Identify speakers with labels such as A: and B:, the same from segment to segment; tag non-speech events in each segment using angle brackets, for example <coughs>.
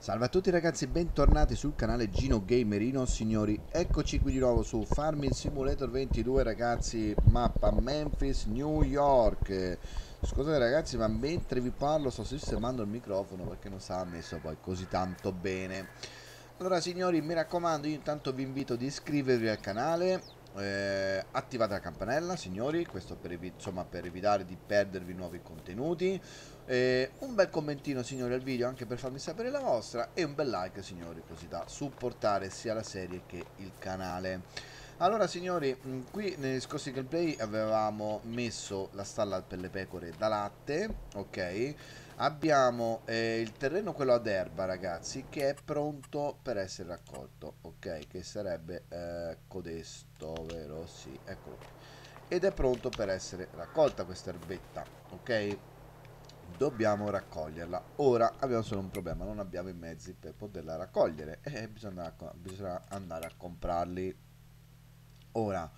A: Salve a tutti ragazzi, bentornati sul canale Gino Gamerino. Signori Eccoci qui di nuovo su Farming Simulator 22 ragazzi Mappa Memphis, New York. Scusate ragazzi ma mentre vi parlo sto sistemando il microfono perché non sarà messo poi così tanto bene. Allora signori mi raccomando io intanto vi invito ad iscrivervi al canale eh, attivate la campanella signori questo per, insomma, per evitare di perdervi nuovi contenuti eh, un bel commentino signori al video anche per farmi sapere la vostra e un bel like signori così da supportare sia la serie che il canale. Allora signori mm, qui negli scorsi gameplay avevamo messo la stalla per le pecore da latte ok? Abbiamo eh, il terreno quello ad erba ragazzi che è pronto per essere raccolto ok? Che sarebbe eh, codesto vero sì eccolo ed è pronto per essere raccolta questa erbetta ok dobbiamo raccoglierla. Ora abbiamo solo un problema non abbiamo i mezzi per poterla raccogliere e bisogna, bisogna andare a comprarli. Ora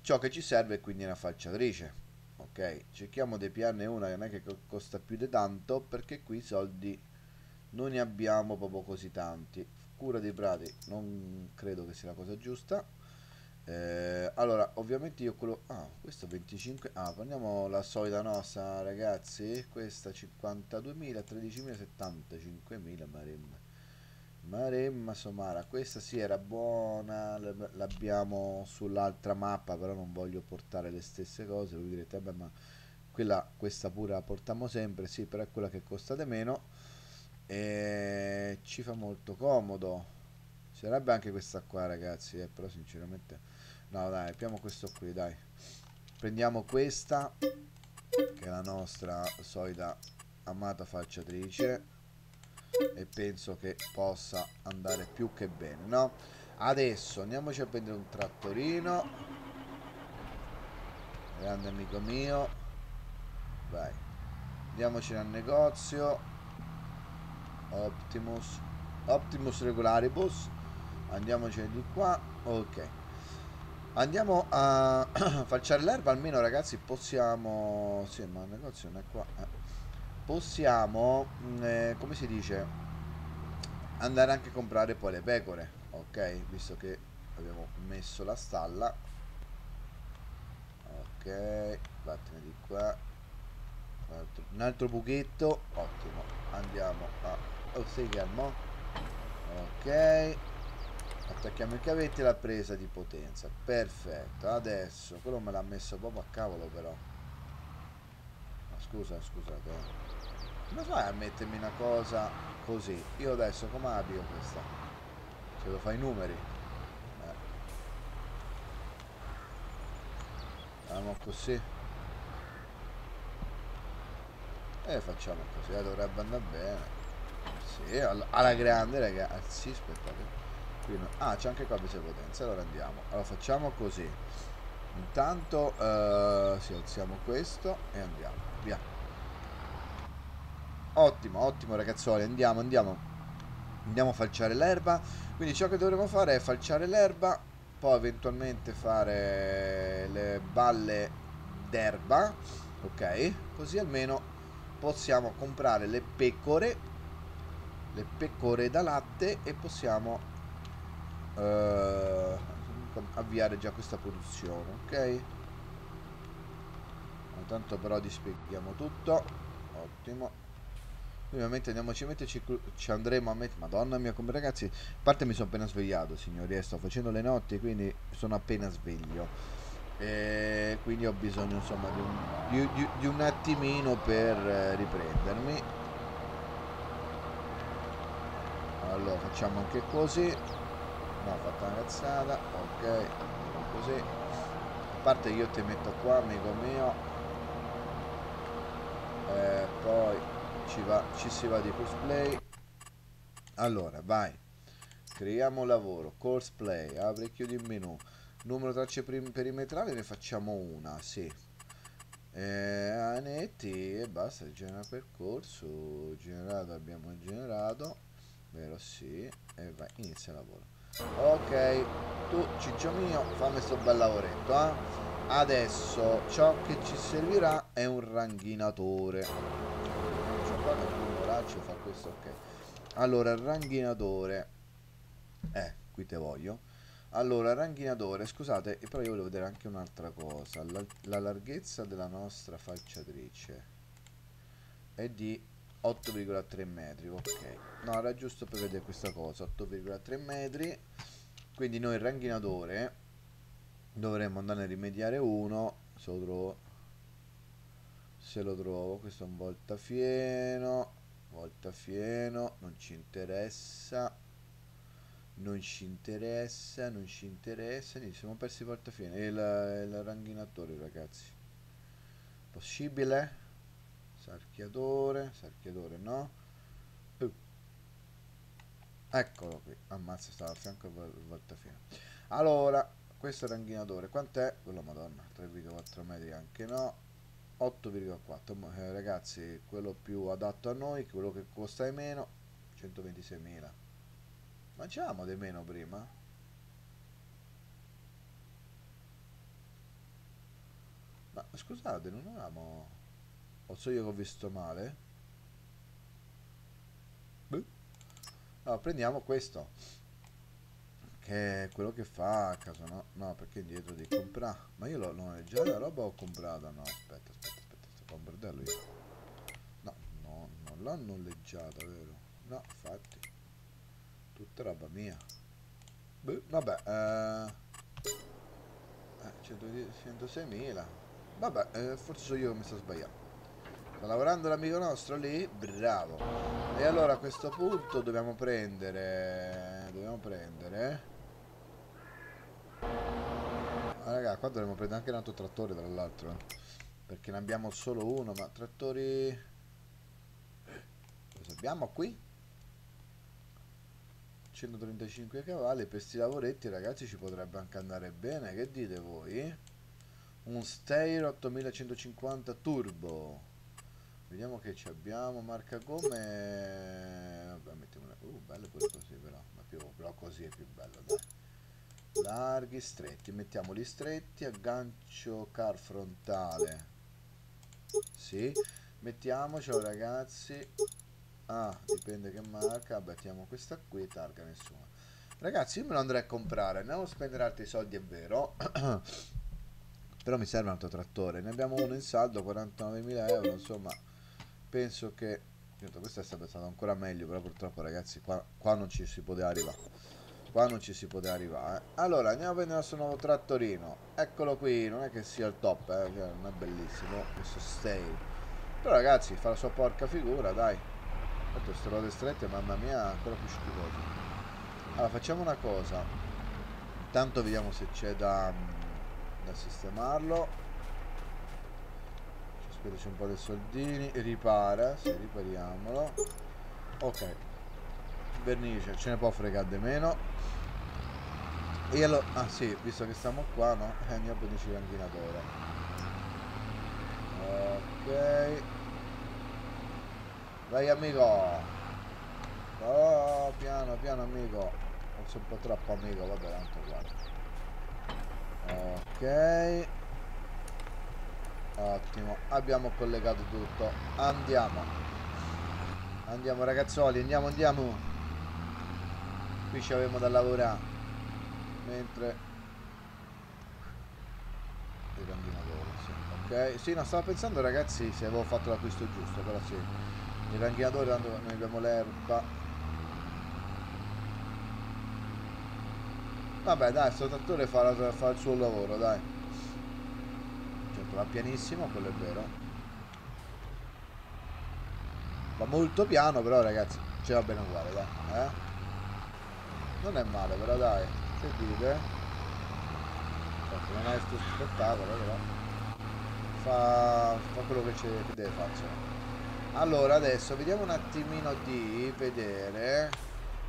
A: ciò che ci serve è quindi una falciatrice ok? Cerchiamo di piarne una che non è che costa più di tanto perché qui i soldi non ne abbiamo proprio così tanti. Cura dei prati non credo che sia la cosa giusta eh, allora ovviamente io quello ah questo 25 ah prendiamo la solita nostra ragazzi questa 52.000 13.000 75.000 maremma. Maremma somara questa sì era buona l'abbiamo sull'altra mappa però non voglio portare le stesse cose voi direte beh ma quella questa pure la portiamo sempre. Sì però è quella che costa di meno e ci fa molto comodo. Sarebbe anche questa qua ragazzi eh, però sinceramente no dai abbiamo questo qui dai. Prendiamo questa che è la nostra solita amata falciatrice e penso che possa andare più che bene no? Adesso andiamoci a prendere un trattorino. Grande amico mio. Vai. Andiamoci al negozio. Optimus. Optimus Regularibus. Andiamoci di qua. Ok andiamo a <clears throat> falciare l'erba almeno ragazzi possiamo sì ma il negozio non è qua eh. possiamo mm, eh, come si dice? Andare anche a comprare poi le pecore ok? Visto che abbiamo messo la stalla. Ok vattene di qua. Un altro, un altro buchetto. Ottimo andiamo a oh sei calmo ok attacchiamo i cavetti e la presa di potenza. Perfetto adesso quello me l'ha messo proprio a cavolo però. Ma scusa scusate eh. come fai a mettermi una cosa così? Io adesso come avvio questa? Se lo fai i numeri. Eh. andiamo così. E facciamo così eh, dovrebbe andare bene. Sì alla grande ragazzi aspettate no. ah c'è anche qua di potenza. Allora andiamo. Allora facciamo così. Intanto uh, sì, alziamo questo e andiamo. Via. Ottimo ottimo ragazzoli andiamo andiamo. Andiamo a falciare l'erba. Quindi ciò che dovremo fare è falciare l'erba poi eventualmente fare le balle d'erba. Ok così almeno possiamo comprare le pecore le pecore da latte e possiamo uh, avviare già questa produzione ok? Intanto però ti spieghiamo tutto. Ottimo. Ovviamente andiamoci a metterci ci andremo a mettere madonna mia come ragazzi a parte mi sono appena svegliato signori eh, sto facendo le notti quindi sono appena sveglio. E quindi ho bisogno insomma di un, di, di, di un attimino per eh, riprendermi. Allora facciamo anche così no ho fatto una cazzata ok così. A parte io ti metto qua amico mio. E poi ci, va, ci si va di cosplay. Allora vai. Creiamo lavoro course play apri e chiudi il menu. Numero tracce perimetrali ne facciamo una sì. Eh, anetti e basta genera percorso generato abbiamo generato vero? Sì e vai inizia lavoro ok tu ciccio mio fammi sto bel lavoretto eh? adesso ciò che ci servirà è un ranghinatore. Cioè qua che fa questo ok. Allora ranghinatore eh qui te voglio. Allora ranghinatore scusate però io volevo vedere anche un'altra cosa. La, la larghezza della nostra falciatrice è di 8,3 metri ok. No era giusto per vedere questa cosa 8,3 metri. Quindi noi il ranghinatore dovremmo andare a rimediare uno se lo trovo se lo trovo questo è un voltafieno voltafieno non ci interessa non ci interessa non ci interessa niente siamo persi voltafieno e il, il ranghinatore ragazzi? Possibile sarchiatore sarchiatore no. Eccolo qui ammazza stava a fianco il voltafieno allora questo ranghinatore quant'è? quello madonna 3,4 metri anche no. 8,4 eh, ragazzi quello più adatto a noi quello che costa di meno 126.000 mangiamo di meno prima? Ma scusate non avevamo o so io che ho visto male? Beh. No, prendiamo questo. Che è quello che fa a caso, no? No, perché indietro di comprare. Ma io l'ho noleggiata la roba o ho comprata? No, aspetta, aspetta, aspetta, sto qua un bordello io. No, no, non l'ho noleggiata, vero? No, infatti. Tutta roba mia. Beh, vabbè, eh... eh 106.000. Vabbè, eh, forse sono io che mi sto sbagliando. Sta lavorando l'amico nostro lì? Bravo. E allora a questo punto dobbiamo prendere... Dobbiamo prendere... Ah, raga, qua dovremmo prendere anche un altro trattore tra l'altro. Perché ne abbiamo solo uno, ma trattori... Cosa abbiamo qui? 135 cavalli per questi lavoretti ragazzi ci potrebbe anche andare bene che dite voi? un Steyr 8150 turbo Vediamo che ci abbiamo. Marca gomme. Vabbè, mettiamo una. Uh, bello pure così, però. Ma più, però così è più bello, dai. Larghi, stretti. Mettiamoli stretti. Aggancio car frontale. Sì. Mettiamocelo, ragazzi. Ah, dipende che marca. Vabbè, mettiamo questa qui. Targa nessuna. Ragazzi, io me lo andrei a comprare. Andiamo a spendere altri soldi, è vero. <coughs> però mi serve un altro trattore. Ne abbiamo uno in saldo, 49.000 euro, insomma penso che questo è stato ancora meglio però purtroppo ragazzi qua, qua non ci si poteva arrivare. Qua non ci si poteva arrivare allora andiamo a prendere il nostro nuovo trattorino. Eccolo qui non è che sia il top eh? cioè, non è bellissimo questo stay però ragazzi fa la sua porca figura dai. Tanto queste ruote strette mamma mia ancora più schifose allora facciamo una cosa. Intanto vediamo se c'è da, da sistemarlo sperici un po' di soldini ripara sì ripariamolo. Ok. Vernice ce ne può fregare di meno. E allora ah sì visto che stiamo qua no? Eh, andiamo a prenderci l'antinatore ok. Vai amico! Oh piano piano amico. Forse un po' troppo amico vabbè tanto guarda ok Ottimo, abbiamo collegato tutto. Andiamo. Andiamo ragazzoli, andiamo, andiamo. Qui ci avevamo da lavorare. Mentre... Il. Ok, sì, no, stavo pensando ragazzi se avevo fatto l'acquisto giusto, però sì. Il ranghinatore, tanto noi abbiamo l'erba. Vabbè dai, sto trattore fa, fa il suo lavoro, dai va pianissimo, quello è vero. Va molto piano, però ragazzi, ce va bene uguale, dai. Eh? Non è male, però dai. Che dite? Non è questo spettacolo, però. Fa, fa quello che, che deve fare. Allora, adesso vediamo un attimino di vedere.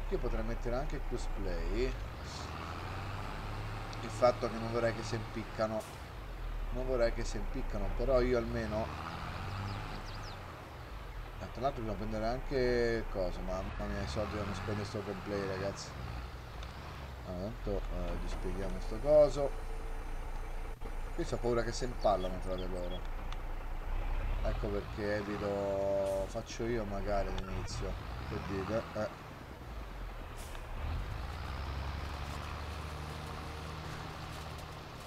A: Io potrei mettere anche cosplay. Il fatto che non vorrei che si impiccano non vorrei che si impiccano però io almeno eh, tra l'altro dobbiamo prendere anche cosa mamma mia i soldi devono spendere sto gameplay ragazzi allora, tanto eh, gli spieghiamo sto coso qui ho paura che si impallano tra di loro ecco perché evito faccio io magari all'inizio che dite? Eh.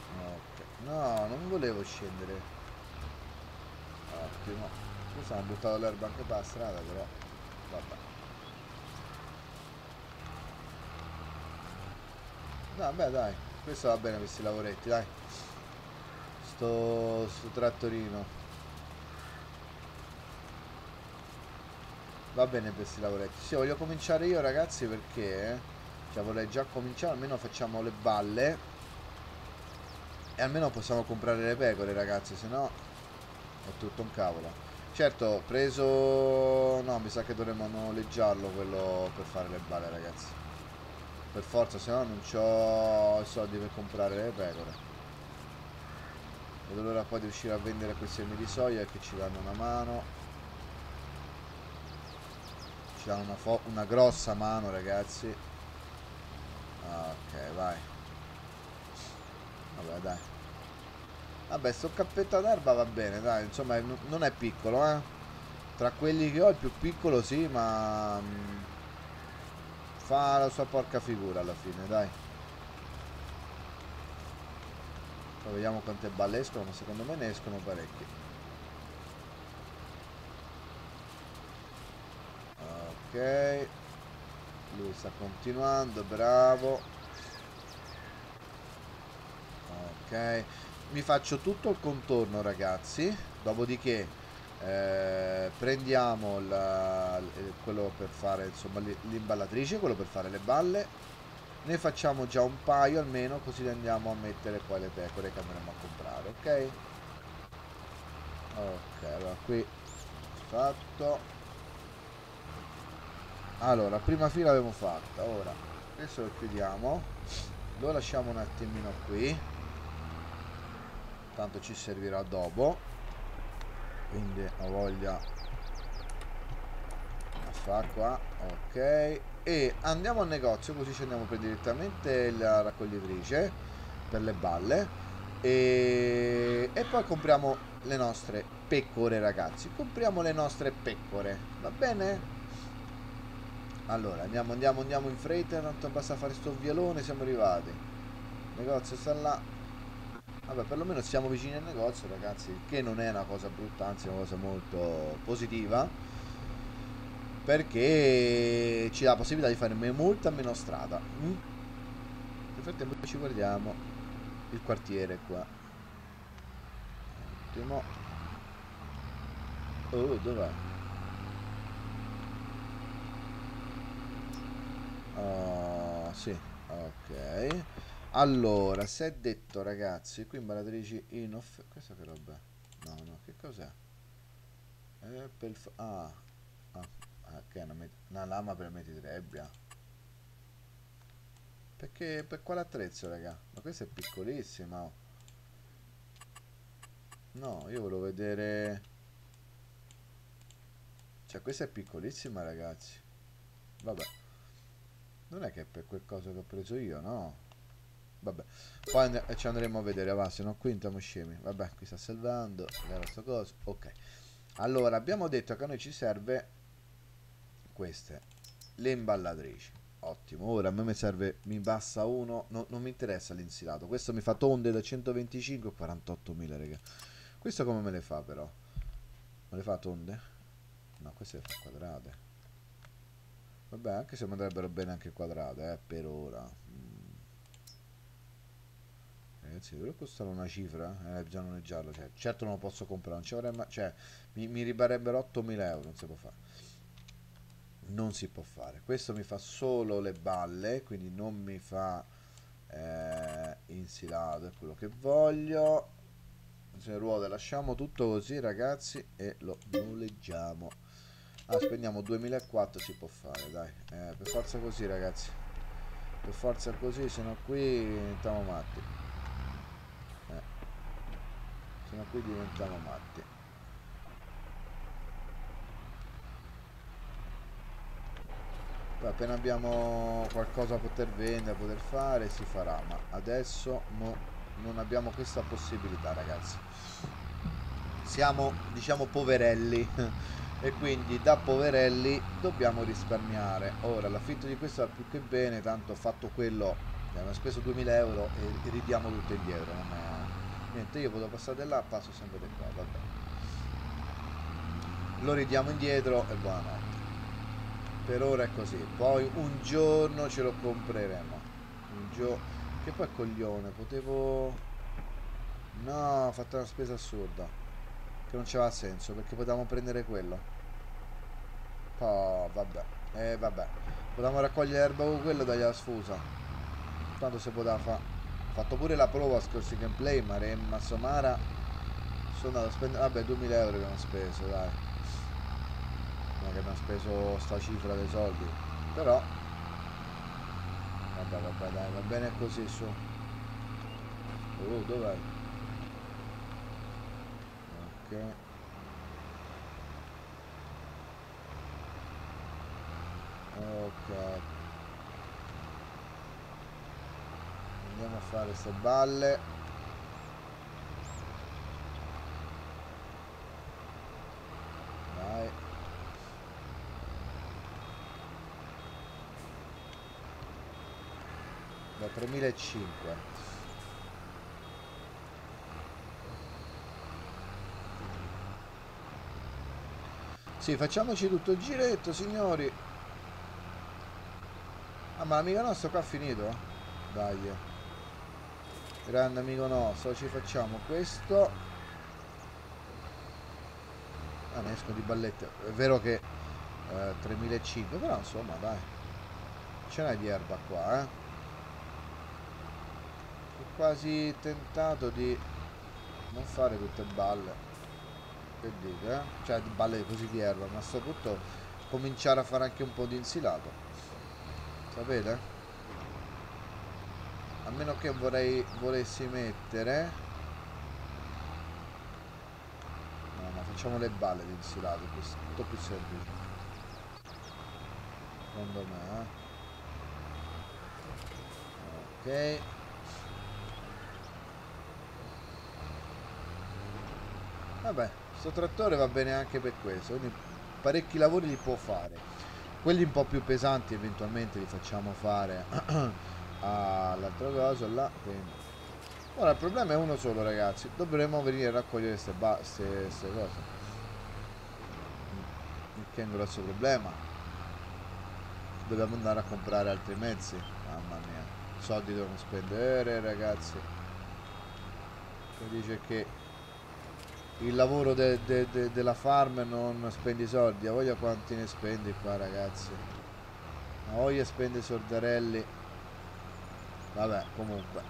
A: Ok. No, volevo scendere. Ottimo. Scusa, hanno buttato l'erba anche per la strada, però. Vabbè. Beh, dai. Questo va bene questi lavoretti, dai. Sto, sto trattorino. Va bene questi lavoretti. Sì, voglio cominciare io, ragazzi, perché... Cioè, vorrei già cominciare. Almeno facciamo le balle. E almeno possiamo comprare le pecore, ragazzi. Se no... È tutto un cavolo. Certo, preso... No, mi sa che dovremmo noleggiarlo quello per fare le balle, ragazzi. Per forza, se no non ho soldi per comprare le pecore. Vedo l'ora poi di riuscire a vendere questi semi di soia che ci danno una mano ci danno una, una grossa mano ragazzi ok vai vabbè dai. Vabbè sto cappetto d'erba va bene dai. Insomma non è piccolo eh. Tra quelli che ho il più piccolo sì ma mm, fa la sua porca figura alla fine dai. Poi vediamo quante balle escono ma secondo me ne escono parecchi ok. Lui sta continuando bravo ok? Mi faccio tutto il contorno ragazzi. Dopodiché eh, prendiamo la, quello per fare l'imballatrice quello per fare le balle. Ne facciamo già un paio almeno così andiamo a mettere poi le pecore che andremo a comprare ok? Ok allora qui fatto. Allora prima fila abbiamo fatta ora adesso lo chiudiamo. Lo lasciamo un attimino qui tanto ci servirà dopo. Quindi ho voglia fa qua ok. E andiamo al negozio così ci andiamo per direttamente la raccoglitrice per le balle. E, e poi compriamo le nostre pecore ragazzi. Compriamo le nostre pecore va bene? Allora, andiamo, andiamo, andiamo in fretta, tanto basta fare sto violone, siamo arrivati. Il negozio sta là. Vabbè, perlomeno siamo vicini al negozio, ragazzi, che non è una cosa brutta, anzi è una cosa molto positiva. Perché ci dà la possibilità di fare molta meno strada. Mm? Nel frattempo ci guardiamo il quartiere qua. Ottimo. Oh, dov'è? Uh, sì, ok. Allora, si è detto ragazzi, qui imballatrici in off... Questa che roba No, no, che cos'è? Eh, per... Ah, ah, ah che è una, una lama per metitrebbia. Perché, per quale attrezzo, raga? Ma questa è piccolissima. Oh. No, io volevo vedere... Cioè, questa è piccolissima, ragazzi. Vabbè. Non è che è per quel cosa che ho preso io, no? Vabbè, poi and ci andremo a vedere, va, se no qui andiamo scemi. Vabbè, qui sta salvando, sto coso, ok. Allora, abbiamo detto che a noi ci serve queste, le imballatrici. Ottimo, ora a me mi serve, mi basta uno, no, non mi interessa l'insilato. Questo mi fa tonde da 125 a 48.000, raga. Questo come me le fa però? Me le fa tonde? No, queste le fa quadrate. Vabbè, anche se mi andrebbero bene anche quadrate, eh, per ora. Mm. Ragazzi, dovrebbe costare una cifra? Eh, bisogna noleggiarlo. Cioè, certo non lo posso comprare, non ci avrei mai... Cioè, mi, mi ribarebbero 8.000 euro, non si può fare. Non si può fare. Questo mi fa solo le balle, quindi non mi fa eh, insilato, è quello che voglio. Se ruote, lasciamo tutto così, ragazzi, e lo noleggiamo. Ah, spendiamo 2004 si può fare, dai. Eh, per forza così, ragazzi. Per forza così, se no qui diventiamo matti. Se no qui diventiamo matti. Poi appena abbiamo qualcosa da poter vendere, da poter fare, si farà. Ma adesso no, non abbiamo questa possibilità, ragazzi. Siamo, diciamo, poverelli. <laughs> e quindi da poverelli dobbiamo risparmiare ora l'affitto di questo va più che bene tanto ho fatto quello abbiamo speso 2000 euro e ridiamo tutto indietro non è... niente io potevo passare da là passo sempre da qua vabbè. Lo ridiamo indietro e buonanotte. Per ora è così poi un giorno ce lo compreremo. Un giorno che poi coglione potevo no ho fatto una spesa assurda che non c'aveva senso perché potevamo prendere quello. Oh vabbè eh vabbè potevamo raccogliere l'erba con quello e la sfusa. Tanto si poteva fare fatto pure la prova scorsi gameplay ma Remma Somara sono andato a spendere vabbè 2000 euro che abbiamo speso dai. Non che abbiamo speso sta cifra dei soldi. Però vabbè vabbè dai va bene così su. Oh dov'è? Ok. Ok andiamo a fare queste balle dai da 3005 Sì, facciamoci tutto il giretto, signori. Ah, ma l'amico nostro qua ha finito? Dai. Grande amico nostro, ci facciamo questo. Ah, ne escono di ballette. È vero che eh, 3500, però insomma, dai. Ce n'è di erba qua, eh. Ho quasi tentato di non fare tutte balle che dite, eh? Cioè di balle così di erba, ma soprattutto cominciare a fare anche un po' di insilato. Sapete? A meno che vorrei volessi mettere No, ma facciamo le balle di insilato, è tutto più semplice. Secondo me? Ok. Vabbè, questo trattore va bene anche per questo, quindi parecchi lavori li può fare. Quelli un po' più pesanti eventualmente li facciamo fare <clears throat> all'altra cosa là. Quindi. Ora il problema è uno solo ragazzi, dovremo venire a raccogliere queste cose. Il che è un grosso problema. Dobbiamo andare a comprare altri mezzi. Mamma mia, soldi devono spendere ragazzi. Mi dice che il lavoro de, de, de, della farm non spendi soldi, a voglia quanti ne spendi qua ragazzi. A voglia spende sordarelli. Vabbè, comunque.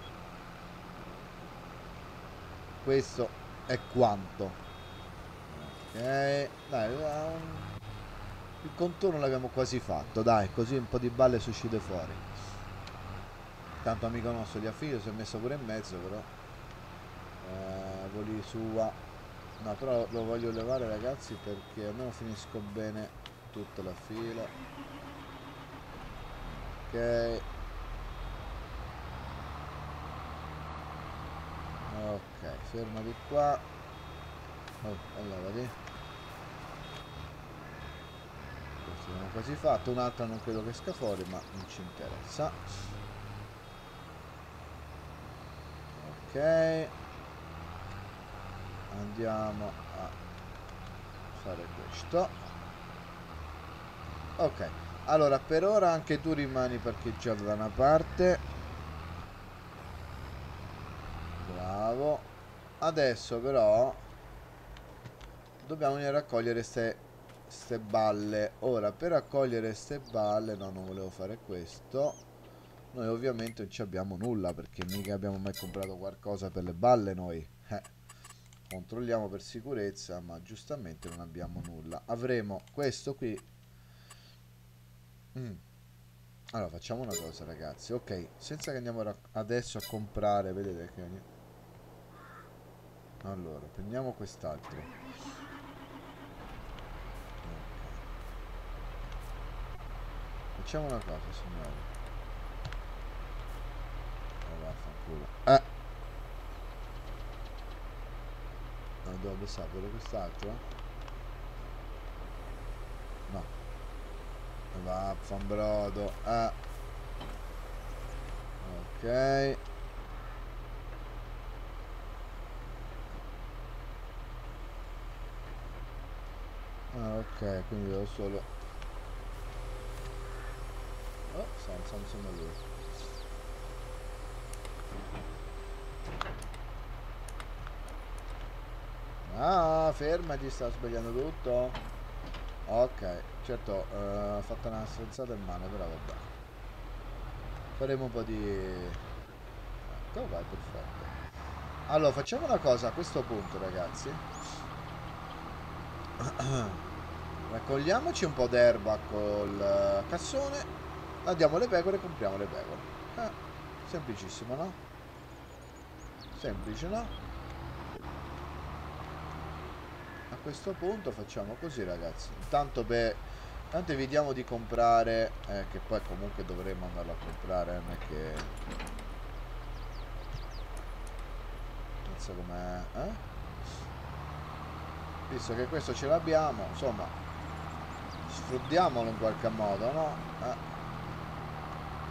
A: Questo è quanto. Ok, dai, il contorno l'abbiamo quasi fatto, dai, così un po' di balle si uscite fuori. Tanto amico nostro di affido si è messo pure in mezzo però. Eh, voli sua no però lo voglio levare ragazzi perché almeno finisco bene tutta la fila ok ok ferma di qua. Oh, allora lì questo abbiamo quasi fatto un'altra non credo che esca fuori ma non ci interessa. Ok. Andiamo a fare questo. Ok. Allora per ora anche tu rimani parcheggiato da una parte bravo. Adesso però dobbiamo venire a raccogliere ste, ste balle. Ora per raccogliere ste balle no non volevo fare questo. Noi ovviamente non ci abbiamo nulla perché mica abbiamo mai comprato qualcosa per le balle noi. Eh controlliamo per sicurezza ma giustamente non abbiamo nulla. Avremo questo qui. Mm. allora facciamo una cosa ragazzi. Ok senza che andiamo adesso a comprare vedete che allora prendiamo quest'altro. Facciamo una cosa signori. Oh, eh. Dove sapere quest'altro? Vaffanbrodo. Ah. Ok. Ah, ok, quindi devo solo... Oh, alzando insomma lui. Ah, fermati, sta sbagliando tutto. Ok, certo, eh, ho fatto una stronzata in mano, però vabbè. Faremo un po' di... Ecco, vai, perfetto. Allora, facciamo una cosa a questo punto, ragazzi. <clears throat> Raccogliamoci un po' d'erba col eh, cassone, andiamo le pecore e compriamo le pecore. Eh, semplicissimo, no? Semplice, no? A questo punto facciamo così, ragazzi. Intanto per... Tanto evitiamo di comprare, eh, che poi comunque dovremmo andarlo a comprare, non è che... Non so com'è, eh? visto che questo ce l'abbiamo insomma sfruttiamolo in qualche modo no? Eh.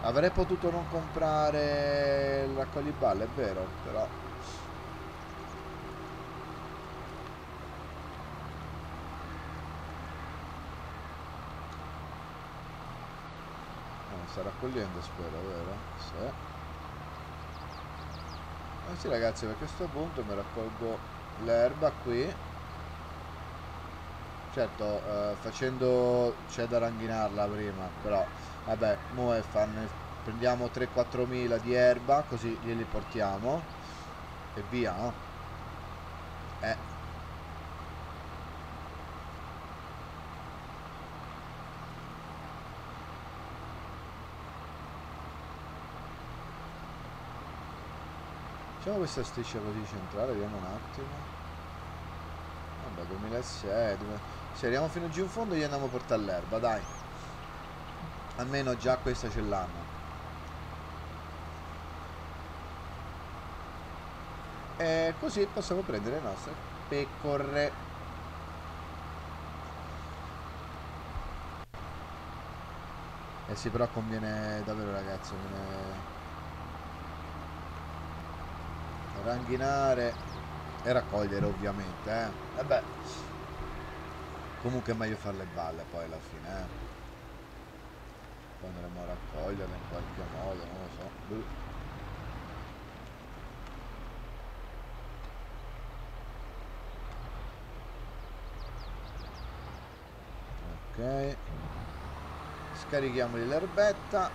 A: avrei potuto non comprare il raccogliballe è vero però no, sta raccogliendo spero vero? sì eh sì ragazzi per questo punto mi raccolgo l'erba qui certo eh, facendo c'è da ranghinarla prima però vabbè mo è fanno, prendiamo 3-4 mila di erba così glieli portiamo e via no? eh Facciamo questa striscia così centrale, vediamo un attimo. Vabbè, 2006, 2000... Se arriviamo fino giù in fondo gli andiamo a portare l'erba, dai. Almeno già questa ce l'hanno. E così possiamo prendere le nostre pecore. Eh sì, però conviene davvero ragazzi, conviene ranghinare e raccogliere ovviamente, eh. Vabbè. Comunque è meglio fare le balle poi alla fine, eh. Poi andremo a raccoglierle in qualche modo, non lo so. Buh. Ok. Scarichiamoli l'erbetta.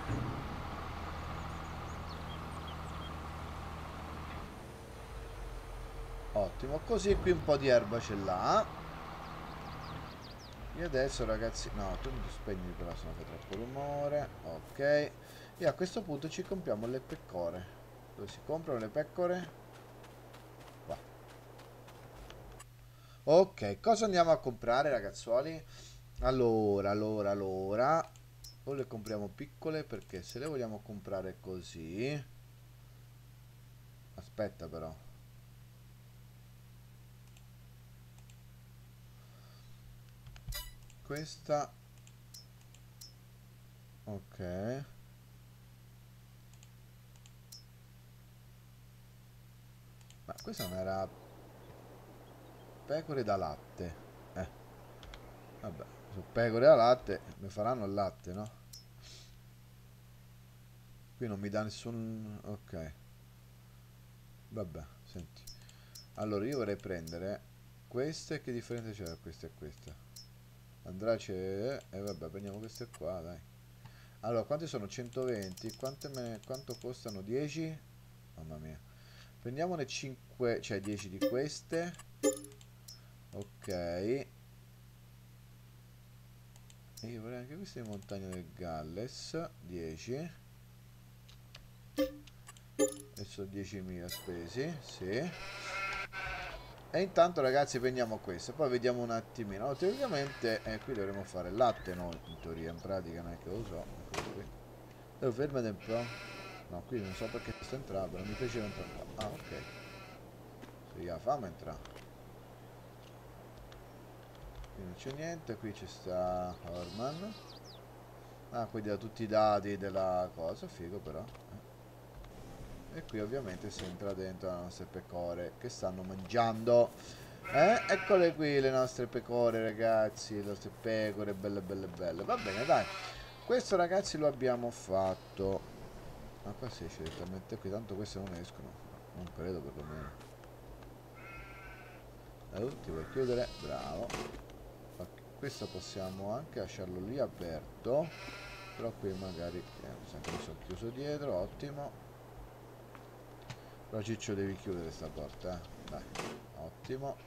A: Ottimo, così qui un po' di erba ce l'ha. E adesso ragazzi No tu non spegni però se no fa troppo rumore Ok. E a questo punto ci compriamo le pecore. Dove si comprano le pecore? Qua. Ok Cosa andiamo a comprare ragazzuoli? Allora allora allora. O le compriamo piccole perché se le vogliamo comprare così. Aspetta però questa. Ok. Ma questa non era pecore da latte. Eh. Vabbè su pecore da latte mi faranno il latte no? Qui non mi dà nessun ok. Vabbè senti. Allora io vorrei prendere queste che differenza c'è tra questa e questa Andrace e eh, vabbè prendiamo queste qua dai. Allora quante sono? 120 me, quanto costano? 10 mamma mia. Prendiamone 5 cioè 10 di queste. Ok. E io vorrei anche queste di montagna del Galles. 10 adesso 10.000 spesi sì e intanto ragazzi prendiamo questo, poi vediamo un attimino. No, teoricamente eh, qui dovremmo fare latte, no? In teoria, in pratica non è che lo so. Devo fermare un po'. No, qui non so perché sto entrando, non mi piaceva entrare qua. Ah, ok. Sì, ha fame entrare. Qui non c'è niente, qui ci sta Orman. Ah, quindi da tutti i dati della cosa, figo però. E qui ovviamente si entra dentro le nostre pecore che stanno mangiando. Eh, eccole qui le nostre pecore ragazzi, le nostre pecore belle belle belle. Va bene dai, questo ragazzi lo abbiamo fatto. Ma qua si esce direttamente qui, tanto queste non escono. Non credo perlomeno. Allora, ti vuoi chiudere? Bravo. Questo possiamo anche lasciarlo lì aperto. Però qui magari... Eh, mi sa che mi sono chiuso dietro, ottimo. Però Ciccio devi chiudere sta porta, eh. Dai, ottimo.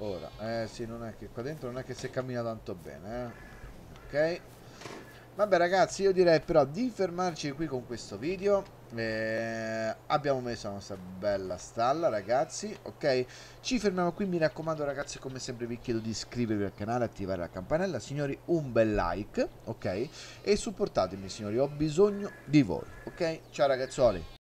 A: Ora, eh sì, non è che qua dentro non è che si cammina tanto bene, eh. Ok. Vabbè ragazzi, io direi però di fermarci qui con questo video. Eh, abbiamo messo la nostra bella stalla ragazzi ok ci fermiamo qui mi raccomando ragazzi come sempre vi chiedo di iscrivervi al canale attivare la campanella signori un bel like ok e supportatemi signori ho bisogno di voi ok ciao ragazzoli